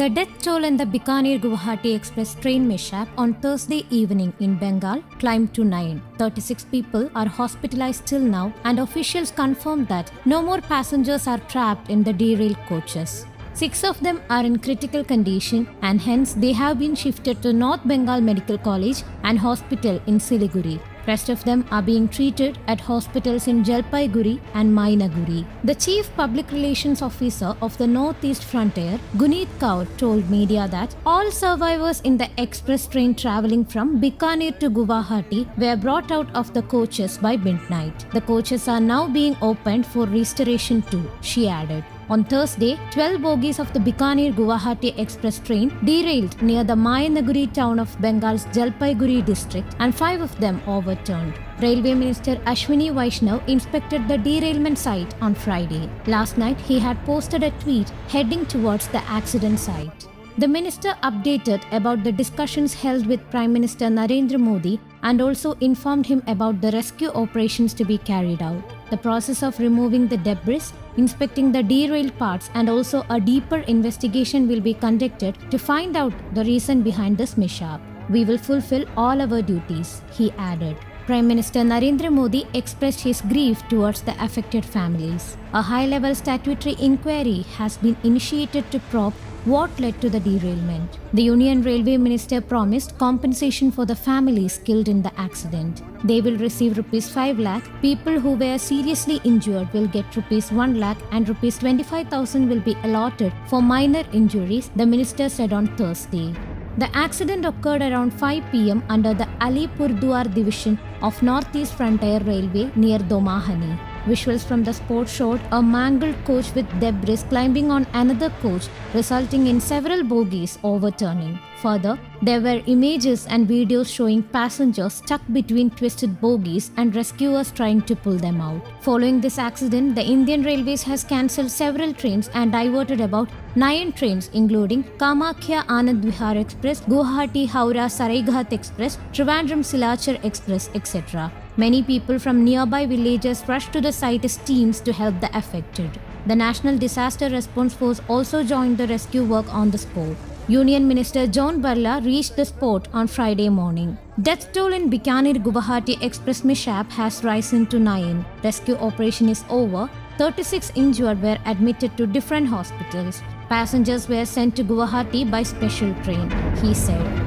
The death toll in the Bikaner Guwahati Express train mishap on Thursday evening in Bengal climbed to 9. 36 people are hospitalized till now, and officials confirmed that no more passengers are trapped in the derailed coaches. Six of them are in critical condition, and hence they have been shifted to North Bengal Medical College and Hospital in Siliguri. Rest of them are being treated at hospitals in Jalpaiguri and Maynaguri. The chief public relations officer of the Northeast Frontier, Guneet Kaur, told media that all survivors in the express train traveling from Bikaner to Guwahati were brought out of the coaches by midnight. The coaches are now being opened for restoration too, she added. On Thursday, 12 bogies of the Bikaner Guwahati express train derailed near the Maynaguri town of Bengal's Jalpaiguri district and five of them overturned. Railway Minister Ashwini Vaishnaw inspected the derailment site on Friday. Last night, he had posted a tweet heading towards the accident site. The minister updated about the discussions held with Prime Minister Narendra Modi and also informed him about the rescue operations to be carried out. The process of removing the debris, inspecting the derailed parts, and also a deeper investigation will be conducted to find out the reason behind this mishap. We will fulfill all our duties, he added. Prime Minister Narendra Modi expressed his grief towards the affected families. A high level statutory inquiry has been initiated to probe what led to the derailment. The Union Railway Minister promised compensation for the families killed in the accident. They will receive rupees 5 lakh. People who were seriously injured will get rupees 1 lakh and rupees 25,000 will be allotted for minor injuries, the minister said on Thursday. The accident occurred around 5 pm under the Alipurduar division of Northeast Frontier Railway near Domahani. Visuals from the spot showed a mangled coach with debris climbing on another coach, resulting in several bogies overturning. Further, there were images and videos showing passengers stuck between twisted bogies and rescuers trying to pull them out. Following this accident, the Indian Railways has cancelled several trains and diverted about nine trains, including Kamakhya Anand Vihar Express, Guwahati Howrah Saraighat Express, Trivandrum Silchar Express, etc. Many people from nearby villages rushed to the site as teams to help the affected. The National Disaster Response Force also joined the rescue work on the spot. Union Minister John Barla reached the spot on Friday morning. Death toll in Bikaner Guwahati Express mishap has risen to 9. Rescue operation is over. 36 injured were admitted to different hospitals. Passengers were sent to Guwahati by special train, he said.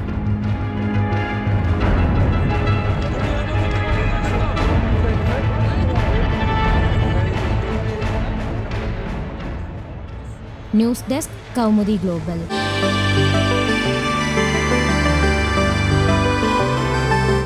News desk Kaumudi global.